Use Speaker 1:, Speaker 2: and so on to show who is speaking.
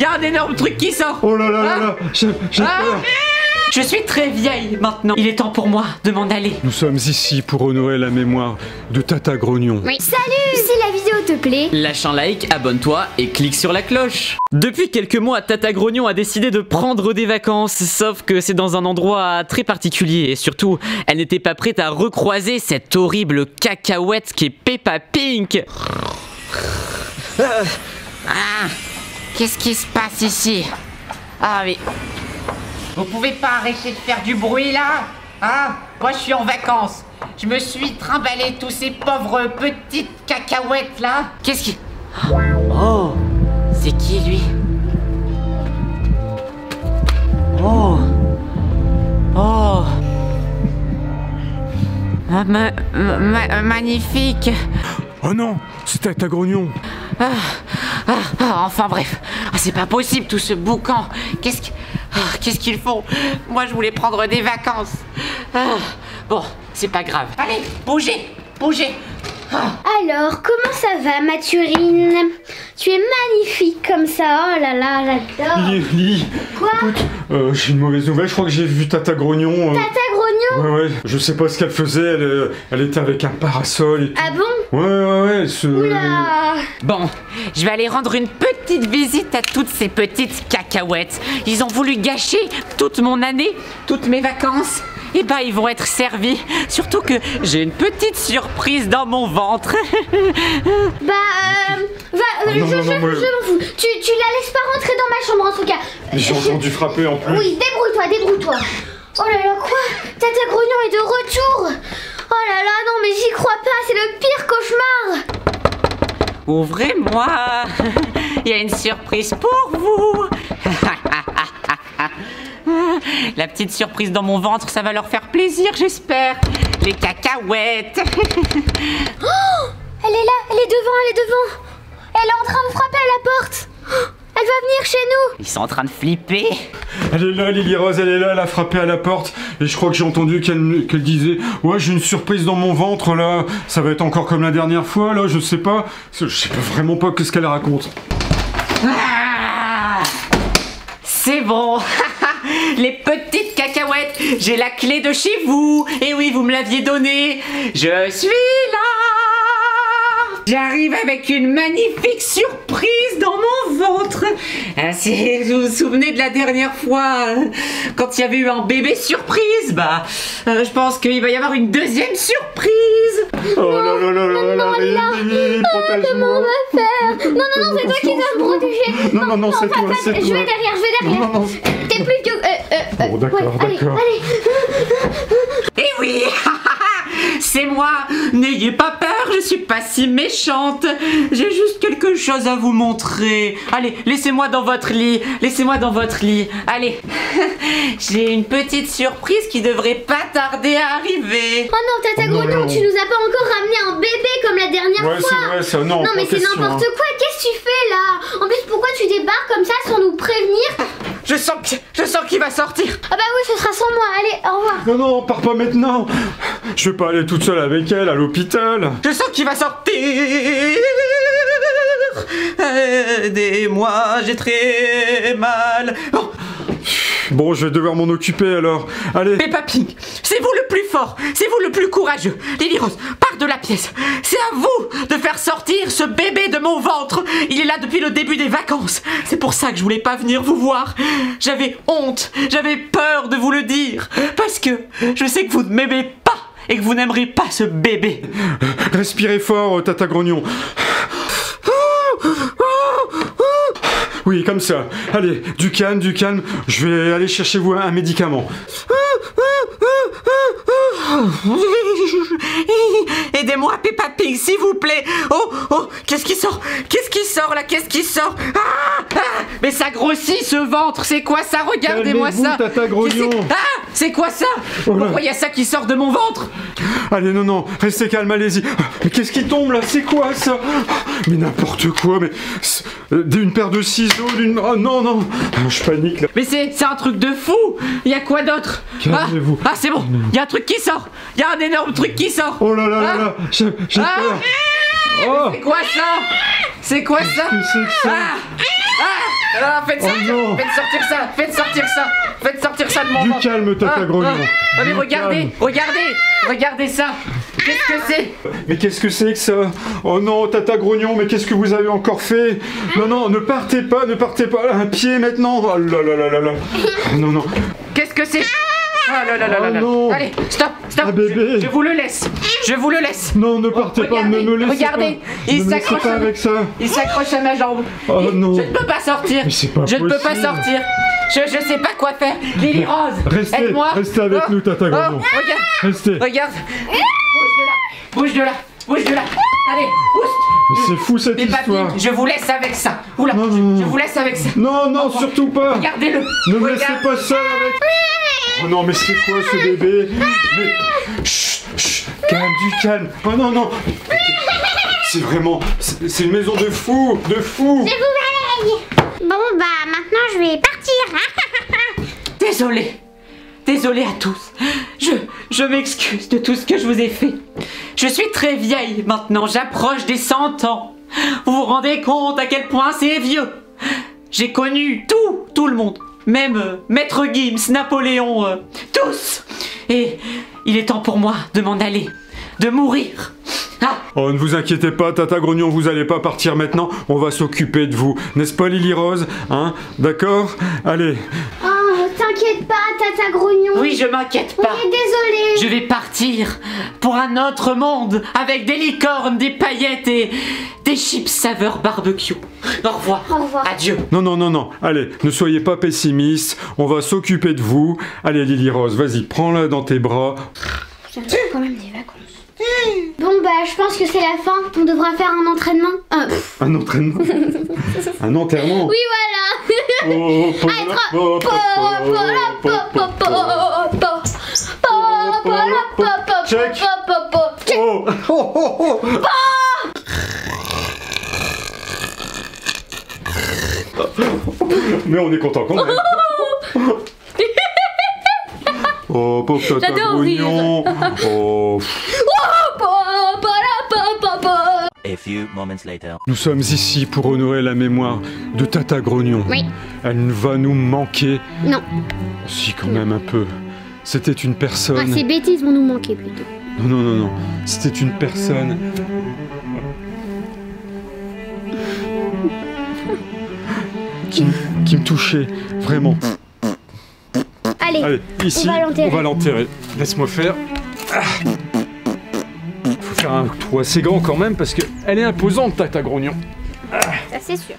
Speaker 1: Il y a un énorme truc qui sort
Speaker 2: Oh là là là là, j'ai j'ai
Speaker 1: Ah.
Speaker 2: peur.
Speaker 1: Je suis très vieille maintenant. Il est temps pour moi de m'en aller.
Speaker 2: Nous sommes ici pour honorer la mémoire de Tata Grognon.
Speaker 3: Salut Si la vidéo te plaît,
Speaker 1: Lâche un like, abonne-toi et clique sur la cloche. Depuis quelques mois, Tata Grognon a décidé de prendre des vacances, sauf que c'est dans un endroit très particulier et surtout, elle n'était pas prête à recroiser cette horrible cacahuète qui est Peppa Pink.
Speaker 4: Ah, qu'est-ce qui se passe ici Ah mais... Vous pouvez pas arrêter de faire du bruit là Hein Moi je suis en vacances. Je me suis trimballé tous ces pauvres petites cacahuètes là. Qu'est-ce qui... Oh C'est qui lui Oh Oh Ah, ma- ma- Magnifique
Speaker 2: Oh non, c'est Tata Grognon.
Speaker 4: Ah, enfin bref, Ah, c'est pas possible tout ce boucan. Ah, qu'est-ce qu'ils font? Moi je voulais prendre des vacances. Ah, bon, c'est pas grave. Allez, bougez, bougez.
Speaker 3: Alors comment ça va Mathurine? Tu es magnifique comme ça, oh là là, j'adore
Speaker 2: Lily,
Speaker 3: Quoi?
Speaker 2: écoute, euh, j'ai une mauvaise nouvelle, je crois que j'ai vu Tata Grognon. euh,
Speaker 3: Tata Grognon?
Speaker 2: Ouais, ouais, je sais pas ce qu'elle faisait, elle, euh, elle était avec un parasol et tout.
Speaker 3: Ah bon?
Speaker 2: Ouais, ouais, ouais, se...
Speaker 3: Oula
Speaker 4: Bon, je vais aller rendre une petite visite à toutes ces petites cacahuètes. Ils ont voulu gâcher toute mon année, toutes mes vacances. Et bah ils vont être servis. Surtout que j'ai une petite surprise dans mon ventre.
Speaker 3: Bah, euh, va, euh,
Speaker 2: non,
Speaker 3: je,
Speaker 2: non,
Speaker 3: je-
Speaker 2: non, moi-
Speaker 3: je m'en fous. Tu, tu la laisses pas rentrer dans ma chambre en tout cas.
Speaker 2: J'ai
Speaker 3: Je-
Speaker 2: entendu frapper en plus.
Speaker 3: Oui, débrouille-toi, débrouille-toi. Oh là là, quoi? Tata Grognon est de retour? Oh là là, non mais j'y crois pas, c'est le pire cauchemar
Speaker 4: Ouvrez-moi Il y a une surprise pour vous La petite surprise dans mon ventre, ça va leur faire plaisir, j'espère. Les cacahuètes
Speaker 3: Elle est là, elle est devant, elle est devant Elle est en train de frapper à la porte Oh, Elle va venir chez nous
Speaker 4: Ils sont en train de flipper.
Speaker 2: Elle est là, Lily Rose, elle est là, elle a frappé à la porte. Et je crois que j'ai entendu qu'elle qu'elle disait Ouais, j'ai une surprise dans mon ventre là. Ça va être encore comme la dernière fois là, je sais pas. Je sais pas vraiment pas qu'est-ce qu'elle raconte.
Speaker 4: Ah C'est bon Les petites cacahuètes, j'ai la clé de chez vous. Et oui, vous me l'aviez donnée. Je suis là J'arrive avec une magnifique surprise dans mon ventre. Ah, c'est- vous vous souvenez de la dernière fois, euh, quand il y avait eu un bébé surprise? Bah, euh, je pense qu'il va y avoir une deuxième surprise.
Speaker 2: Oh là là là là là, Lily, Lily, protège-moi.
Speaker 3: faire? Non, non, non, c'est toi qui dois me protéger
Speaker 2: Non, non, non, c'est toi, c'est
Speaker 3: Je
Speaker 2: toi.
Speaker 3: vais derrière, je vais derrière. T'es plus
Speaker 2: Bon, d'accord,
Speaker 3: ouais, allez,
Speaker 2: d'accord.
Speaker 3: allez
Speaker 4: Eh oui C'est moi N'ayez pas peur, je suis pas si méchante J'ai juste quelque chose à vous montrer. Allez, laissez-moi dans votre lit, laissez-moi dans votre lit. Allez J'ai une petite surprise qui devrait pas tarder à arriver.
Speaker 3: Oh non, Tata
Speaker 2: Oh
Speaker 3: Grognon, tu nous as pas encore ramené un bébé comme la dernière
Speaker 2: Ouais,
Speaker 3: fois
Speaker 2: c'est vrai, ça, non.
Speaker 3: Non mais c'est n'importe
Speaker 2: hein.
Speaker 3: quoi, qu'est-ce que tu fais là? En plus pourquoi tu débarques comme ça sans nous prévenir?
Speaker 4: Je sens que, je va sortir.
Speaker 3: Ah bah oui ce sera sans moi, allez au revoir
Speaker 2: Non, non, pars pas maintenant. Je vais pas aller toute seule avec elle à l'hôpital.
Speaker 4: Je sens qu'il va sortir. Aidez-moi, j'ai très mal. Oh,
Speaker 2: Bon, je vais devoir m'en occuper alors. Allez.
Speaker 4: Peppa Pig, c'est vous le plus fort, c'est vous le plus courageux. Lily Rose, pars de la pièce. C'est à vous de faire sortir ce bébé de mon ventre. Il est là depuis le début des vacances. C'est pour ça que je voulais pas venir vous voir. J'avais honte, j'avais peur de vous le dire. Parce que je sais que vous ne m'aimez pas et que vous n'aimerez pas ce bébé.
Speaker 2: Respirez fort, Tata Grognon. Oui, comme ça. Allez, du calme, du calme. Je vais aller chercher vous un, médicament.
Speaker 4: Aidez-moi, Peppa Pig, s'il vous plaît. Oh, oh, qu'est-ce qui sort? Qu'est-ce qui sort là? Qu'est-ce qui sort? Ah, Mais ça grossit ce ventre. C'est quoi ça? Regardez-moi ça. Ah, c'est quoi ça?
Speaker 2: Oh.
Speaker 4: Pourquoi il y a ça qui sort de mon ventre?
Speaker 2: Allez, non, non, restez calme, allez-y. Mais qu'est-ce qui tombe là? C'est quoi ça? Mais n'importe quoi, mais. c'est- euh, Une paire de ciseaux, d'une. Oh non, non Ah, Je panique là.
Speaker 4: Mais c'est un truc de fou. Il y a quoi d'autre? Ah,
Speaker 2: Calmez-vous.
Speaker 4: ah, c'est bon. Il y a un truc qui sort. Il y a un énorme truc qui sort.
Speaker 2: Oh là là là
Speaker 4: Ah.
Speaker 2: là J'ai j'ai
Speaker 4: Ah.
Speaker 2: peur Oh
Speaker 4: C'est quoi ça? C'est quoi ça?
Speaker 2: Que que ça?
Speaker 4: Ah Ah faites sortir,
Speaker 2: non.
Speaker 4: faites sortir ça, faites sortir ça, faites sortir ça de mon
Speaker 2: Du
Speaker 4: ventre.
Speaker 2: calme, Tata
Speaker 4: Ah,
Speaker 2: Grognon.
Speaker 4: ah. Allez,
Speaker 2: Du
Speaker 4: regardez,
Speaker 2: calme.
Speaker 4: regardez, regardez ça. Qu'est-ce que c'est?
Speaker 2: Mais qu'est-ce que c'est que ça? Oh non, Tata Grognon, mais qu'est-ce que vous avez encore fait? Non, non, ne partez pas, ne partez pas. Un pied maintenant. Oh là là là là là. Non, non.
Speaker 4: Qu'est-ce que c'est? Ah là là là là
Speaker 2: Oh
Speaker 4: là.
Speaker 2: non.
Speaker 4: Allez, stop, stop.
Speaker 2: Un bébé.
Speaker 4: Je, je vous le laisse. Je vous le laisse.
Speaker 2: Non, ne partez pas, ne me laissez
Speaker 4: regardez,
Speaker 2: pas.
Speaker 4: il
Speaker 2: ne me laissez
Speaker 4: s'accroche
Speaker 2: pas
Speaker 4: à-
Speaker 2: avec ça.
Speaker 4: Il s'accroche à ma jambe.
Speaker 2: Oh non.
Speaker 4: Je ne peux pas sortir.
Speaker 2: Mais c'est pas
Speaker 4: je ne peux pas
Speaker 2: possible.
Speaker 4: sortir. Je, je sais pas quoi faire. Lily Rose,
Speaker 2: Restez,
Speaker 4: aide-moi.
Speaker 2: restez avec
Speaker 4: Oh,
Speaker 2: nous, Tata
Speaker 4: oh,
Speaker 2: Grognon.
Speaker 4: regarde,
Speaker 2: Restez.
Speaker 4: regarde. Bouge de là, bouge de là, bouge de là. Allez, bouge.
Speaker 2: C'est fou cette
Speaker 4: Les
Speaker 2: histoire.
Speaker 4: je vous laisse avec ça. Oula,
Speaker 2: Non,
Speaker 4: je,
Speaker 2: non,
Speaker 4: je
Speaker 2: non.
Speaker 4: vous laisse avec ça.
Speaker 2: Non, non, surtout pas.
Speaker 4: Regardez-le.
Speaker 2: Ne me laissez
Speaker 4: Regarde.
Speaker 2: pas seul avec. Oh non, mais c'est quoi ce bébé Mais. Chut, chut, calme, du calme. Oh non, non. C'est vraiment. C'est une maison de fous, de fous.
Speaker 3: Je vous balaye. Bon, bah, maintenant, je vais partir.
Speaker 4: Désolé. Désolé à tous. Je, je m'excuse de tout ce que je vous ai fait. Je suis très vieille maintenant, j'approche des 100 ans. Vous vous rendez compte à quel point c'est vieux J'ai connu tout, tout le monde. Même euh, Maître Gims, Napoléon, euh, tous. Et il est temps pour moi de m'en aller, de mourir. Ah,
Speaker 2: Oh, ne vous inquiétez pas, Tata Grognon, vous allez pas partir maintenant. On va s'occuper de vous. N'est-ce pas, Lily Rose Hein? D'accord? Allez.
Speaker 3: Oh, t'inquiète pas, Tata Grognon.
Speaker 4: oui, je m'inquiète pas.
Speaker 3: On est désolé.
Speaker 4: Je vais partir pour un autre monde avec des licornes, des paillettes et des chips saveur barbecue. Au revoir.
Speaker 3: Au revoir.
Speaker 4: Adieu.
Speaker 2: Non, non, non, non. Allez, ne soyez pas pessimiste. On va s'occuper de vous. Allez, Lily Rose, vas-y, prends-la dans tes bras.
Speaker 3: J'aimerais quand même des vacances. Bon, bah, je pense que c'est la fin. On devra faire un entraînement. Euh,
Speaker 2: Un entraînement Un enterrement
Speaker 3: oui, voilà.
Speaker 2: Oh, oh, oh, oh, oh, oh, oh, oh, oh. Check. Oh, oh, oh, oh. Mais on est content quand même. Oh, pauvre tata grognon. Oh.
Speaker 5: A few moments later.
Speaker 2: Nous sommes ici pour honorer la mémoire de Tata Grognon.
Speaker 3: Oui.
Speaker 2: Elle va nous manquer.
Speaker 3: Non,
Speaker 2: Si, quand même un peu. C'était une
Speaker 3: ah,
Speaker 2: personne.
Speaker 3: ces bêtises vont nous manquer plutôt.
Speaker 2: Non, non, non, non. C'était une personne. Qui, me touchait, vraiment.
Speaker 3: Allez,
Speaker 2: Allez, ici, On va l'enterrer. Laisse-moi faire. Ah. Faut faire un trou assez grand quand même parce que elle est imposante, Tata Grognon.
Speaker 3: ça c'est sûr.